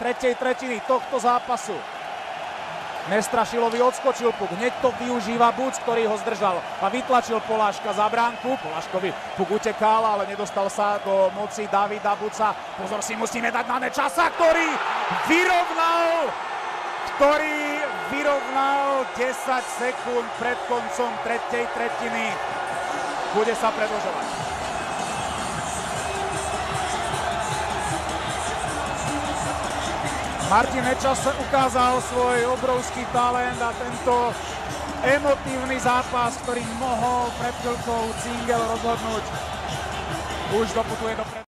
tretej tretiny tohto zápasu. Nestrašilovi odskočil puk, hneď to využíva Buc, ktorý ho zdržal a vytlačil Poláška za bránku. Poláškovi puk utekal, ale nedostal sa do moci Davida Buca. Pozor si musíme dať na časa, ktorý vyrovnal, ktorý vyrovnal 10 sekúnd pred koncom tretej tretiny. Bude sa predlžovať. Martin Nečas ukázal svoj obrovský talent a tento emotívny zápas, ktorý mohol pred chvíľkou Cingel rozhodnúť, už doputuje do